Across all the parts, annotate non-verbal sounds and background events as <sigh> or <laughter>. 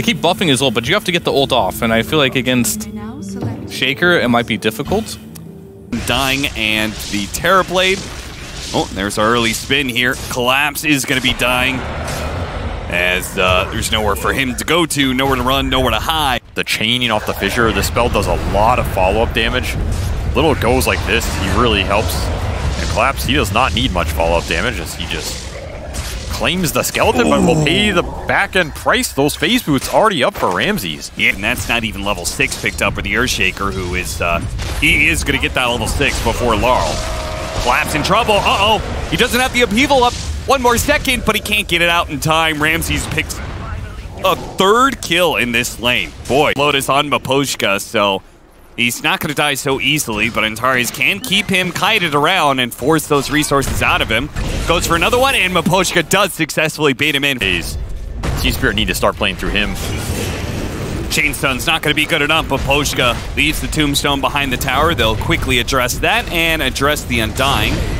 They keep buffing his ult, but you have to get the ult off, and I feel like against Shaker, it might be difficult. Dying and the Terrorblade. Oh, there's our early spin here. Collapse is going to be dying as uh, there's nowhere for him to go to, nowhere to run, nowhere to hide. The chaining off the fissure, the spell does a lot of follow-up damage. Little goes like this, he really helps. And Collapse, he does not need much follow-up damage as he just claims the skeleton, Ooh. but will pay the back-end price. Those phase boots already up for Ramzes. Yeah, and that's not even level 6 picked up with the Earthshaker, who is, uh, he is going to get that level 6 before Larl. Collapse in trouble. Uh-oh. He doesn't have the upheaval up. One more second, but he can't get it out in time. Ramzes picks a third kill in this lane. Boy, Lotus on Miposhka, so He's not going to die so easily, but Antares can keep him kited around and force those resources out of him. Goes for another one, and Miposhka does successfully bait him in. He's, Team Spirit need to start playing through him. Chain Stun's not going to be good enough, but Poshka leaves the Tombstone behind the tower. They'll quickly address that and address the Undying.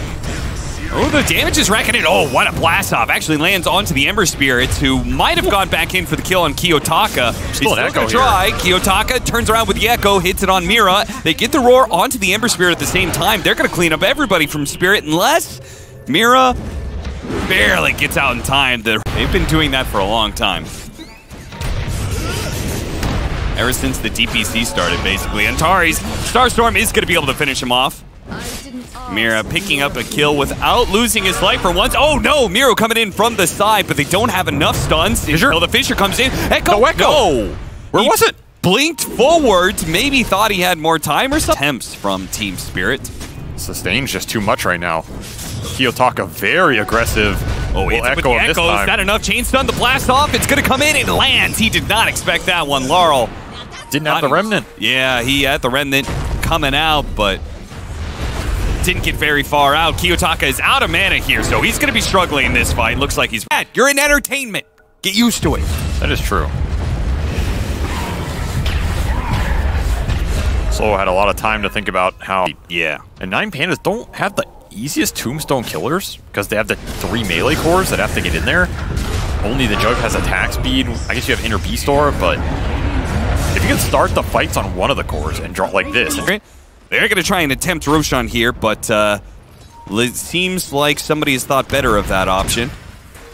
Oh, the damage is racking in. Oh, what a blast off. Actually lands onto the Ember Spirits, who might have gone back in for the kill on Kiyotaka. He's still, still gonna try. Kiyotaka turns around with the Echo, hits it on Mira. They get the Roar onto the Ember Spirit at the same time. They're gonna clean up everybody from Spirit unless Mira barely gets out in time. They've been doing that for a long time. Ever since the DPC started, basically. Antares, Starstorm is going to be able to finish him off. Mira picking up a kill without losing his life for once. Oh no, Miro coming in from the side, but they don't have enough stuns Fissure? until the Fissure comes in. Echo, no, Echo. no. Where he was it? Blinked forward, maybe thought he had more time or something. Attempts from Team Spirit. Sustain's just too much right now. Kiyotaka very aggressive. Oh, will echo with the echoes. Not enough. Chain stun the blast off. It's going to come in and lands. He did not expect that one. Larl. Didn't have the remnant. Yeah, he had the remnant coming out, but didn't get very far out. Kiyotaka is out of mana here, so he's going to be struggling in this fight. Looks like he's bad. You're in entertainment. Get used to it. That is true. Solo had a lot of time to think about how... Yeah. And Nine Pandas don't have the easiest Tombstone killers because they have the three melee cores that have to get in there. Only the Jug has attack speed. I guess you have Inner Beast Aura, but if you can start the fights on one of the cores and draw like this... They're going to try and attempt Roshan here, but uh, it seems like somebody has thought better of that option.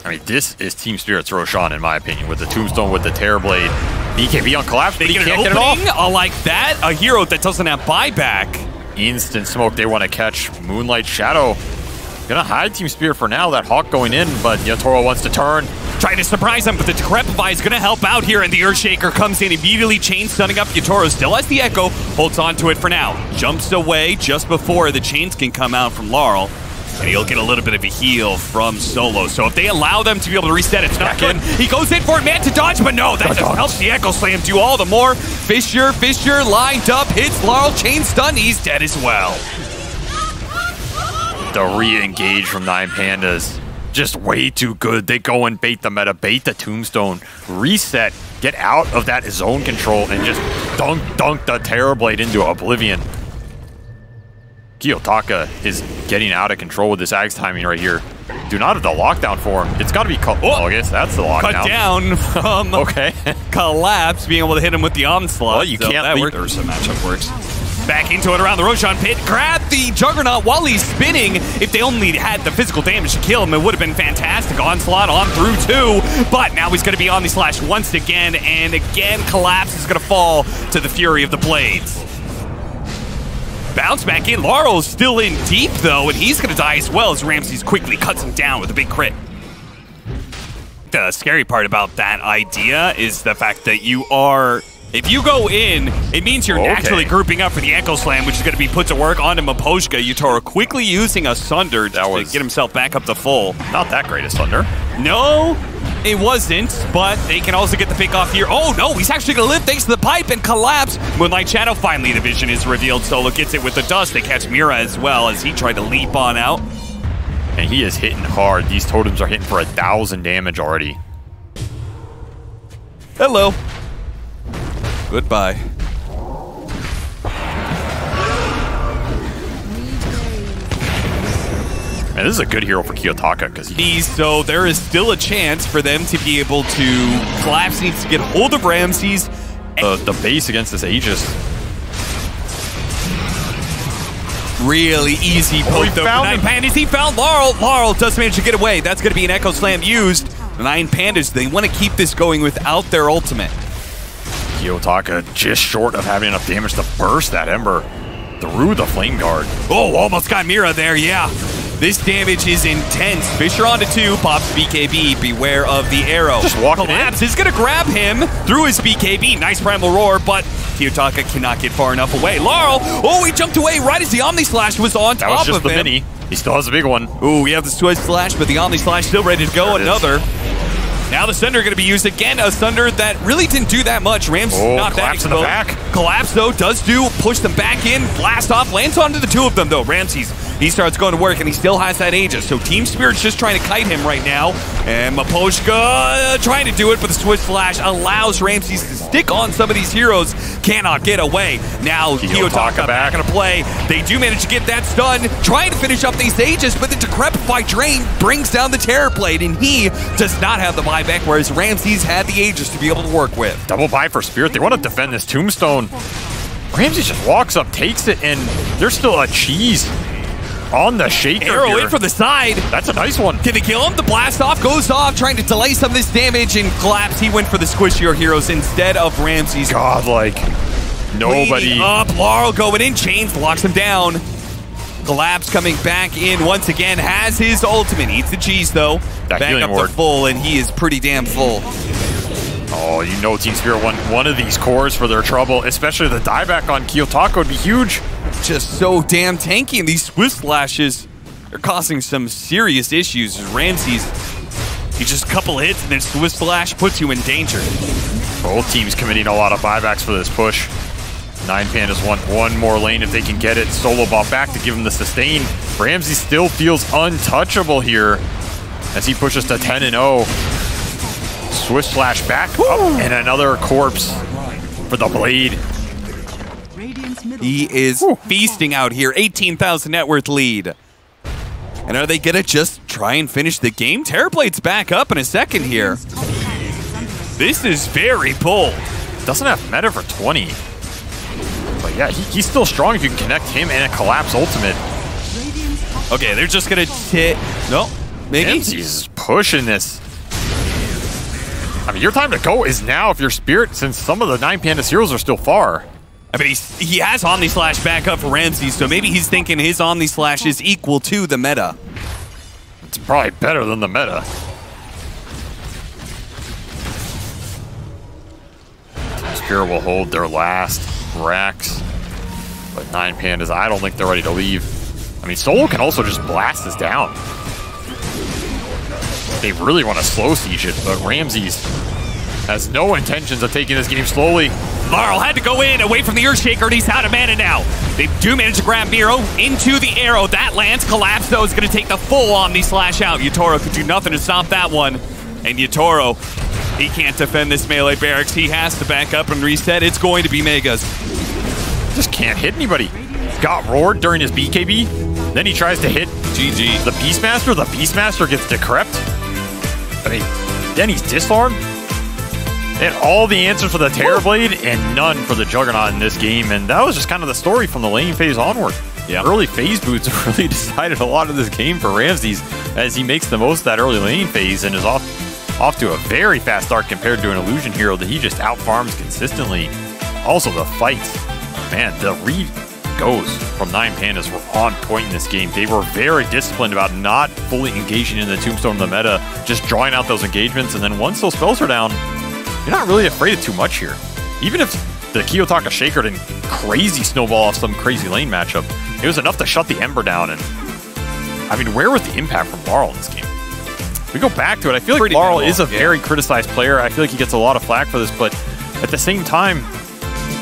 I mean, this is Team Spirit's Roshan, in my opinion, with the Tombstone, with the Terrorblade. BKB on Collapse, but he can't get it off. Uh, like that? A hero that doesn't have buyback. Instant smoke. They want to catch Moonlight Shadow. Gonna hide Team Spirit for now. That Hawk going in, but Yatoro wants to turn. Trying to surprise him, but the Decrepify is gonna help out here, and the Earthshaker comes in, immediately chain stunning up. Yatoro still has the Echo, holds on to it for now. Jumps away just before the chains can come out from Larl. And he'll get a little bit of a heal from Solo. So if they allow them to be able to reset, it's not good. <laughs> He goes in for it, man, to dodge, but no, that just helps the Echo Slam do all the more. Fissure, Fisher lined up, hits Larl, chain stun, he's dead as well the re-engage from Nine Pandas. Just way too good. They go and bait the meta, bait the tombstone, reset, get out of that zone control, and just dunk dunk the Terrorblade into oblivion. Kiyotaka is getting out of control with this Axe timing right here. Do not have the lockdown for him. It's got to be cut. Oh! oh, I guess that's the lockdown. Cut down from <laughs> okay. collapse, being able to hit him with the onslaught. Well, you so can't. That works. There's a matchup works. Back into it around the Roshan pit. Grab the Juggernaut while he's spinning. If they only had the physical damage to kill him, it would have been fantastic. Onslaught on through two. But now he's going to be on the slash once again. And again, Collapse is going to fall to the fury of the blades. Bounce back in. Larl's still in deep, though, and he's going to die as well as Ramzes quickly cuts him down with a big crit. The scary part about that idea is the fact that you are if you go in, it means you're okay. naturally grouping up for the Echo Slam, which is going to be put to work onto Miposhka. Yatoro quickly using a Sunder to was... get himself back up to full. Not that great a Sunder. No, it wasn't, but they can also get the pick off here. Oh, no, he's actually going to live thanks to the pipe and collapse. Moonlight Shadow, finally the vision is revealed. Solo gets it with the dust. They catch Mira as well as he tried to leap on out. And he is hitting hard. These totems are hitting for a thousand damage already. Hello. Goodbye. Man, this is a good hero for Kiyotaka because he These, so there is still a chance for them to be able to collapse needs to get hold of Ramzes. the, the base against this Aegis. Really easy Oh, he though found Nine him. Pandas. He found Larl. Larl does manage to get away. That's going to be an Echo Slam used. The Nine Pandas, they want to keep this going without their ultimate. Kiyotaka just short of having enough damage to burst that Ember through the Flame Guard. Oh, almost got Mira there, yeah. This damage is intense. Fissure onto two, pops BKB. Beware of the arrow. Just walking in. Collapse is going to grab him through his BKB. Nice Primal Roar, but Kiyotaka cannot get far enough away. Larl, oh, he jumped away right as the Omni Slash was on top That top was just of the him. mini. He still has a big one. Ooh, we have the Swift Slash, but the Omni Slash still ready to go. There it is. Now the Thunder going to be used again. A Thunder that really didn't do that much. Rams Oh, not that collapse in the exposed. back. Collapse though does do push them back in. Blast off lands onto the two of them though. Ramzes he starts going to work and he still has that Aegis. So Team Spirit's just trying to kite him right now. And Miposhka uh, trying to do it, but the Swift Slash allows Ramzes to stick on some of these heroes. Cannot get away. Now Kiyotaka back. in a play. They do manage to get that stun, trying to finish up these Aegis, but the Decrepify Drain brings down the Terrorblade, and he does not have the buyback, whereas Ramzes had the Aegis to be able to work with. Double buy for Spirit. They want to defend this tombstone. Ramzes just walks up, takes it, and there's still a cheese on the shaker. Arrow here. in from the side. That's a nice one. Can they kill him? The blast off goes off, trying to delay some of this damage and collapse. He went for the squishier heroes instead of Ramzes. Godlike. nobody. Up, Larl going in, chains locks him down. Collapse coming back in once again, has his ultimate. Eats the cheese though. That back up ward. to full, and he is pretty damn full. Oh, you know Team Spirit won one of these cores for their trouble, especially the dieback on Kiyotaka would be huge. Just so damn tanky, and these Swift slashes are causing some serious issues. Ramzes, he just a couple hits, and then Swift slash puts you in danger. Both teams committing a lot of buybacks for this push. Nine Pandas want one more lane if they can get it. Solo ball back to give him the sustain. Ramsey still feels untouchable here as he pushes to 10 and 0. Swift slash back up and another corpse for the blade. He is feasting out here. 18,000 net worth lead. And are they going to just try and finish the game? Terrorblade's back up in a second here. This is very bold. Doesn't have meta for 20. But yeah, he, he's still strong if you can connect him and a collapse ultimate. Okay, they're just going to hit. No, maybe. He's pushing this. I mean, your time to go is now if you're Spirit, since some of the Nine Pandas heroes are still far. I mean, he's, he has Omni Slash back up for Ramsey, so maybe he's thinking his Omni Slash is equal to the meta. It's probably better than the meta. Spirit will hold their last racks. But Nine Pandas, I don't think they're ready to leave. I mean, Soul can also just blast this down. They really want to slow siege it, but Ramzes has no intentions of taking this game slowly. Marl had to go in away from the Earthshaker, and he's out of mana now. They do manage to grab Miro into the arrow. That lands. Collapse, though, is going to take the full Omni Slash out. Yatoro could do nothing to stop that one. And Yatoro, he can't defend this melee barracks. He has to back up and reset. It's going to be Megas. Just can't hit anybody. Got roared during his BKB. Then he tries to hit GG. the Beastmaster. The Beastmaster gets decrept. Then he's disarmed. And all the answers for the Terrorblade and none for the Juggernaut in this game. And that was just kind of the story from the lane phase onward. Yeah. Early phase boots <laughs> really decided a lot of this game for Ramzes as he makes the most of that early lane phase and is off off to a very fast start compared to an illusion hero that he just out farms consistently. Also the fights. Man, the read goes from Nine Pandas were on point in this game. They were very disciplined about not fully engaging in the Tombstone of the meta, just drawing out those engagements, and then once those spells are down, you're not really afraid of too much here. Even if the Kiyotaka Shaker didn't crazy snowball off some crazy lane matchup, it was enough to shut the Ember down. And I mean, where was the impact from Larl in this game? We go back to it, I feel like Larl minimal, is a yeah. very criticized player. I feel like he gets a lot of flack for this, but at the same time,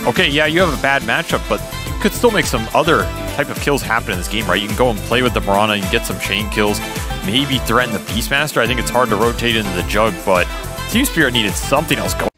okay, yeah, you have a bad matchup, but could still make some other type of kills happen in this game, right? You can go and play with the Mirana, you can get some chain kills, maybe threaten the Beastmaster. I think it's hard to rotate into the Jug, but Team Spirit needed something else going.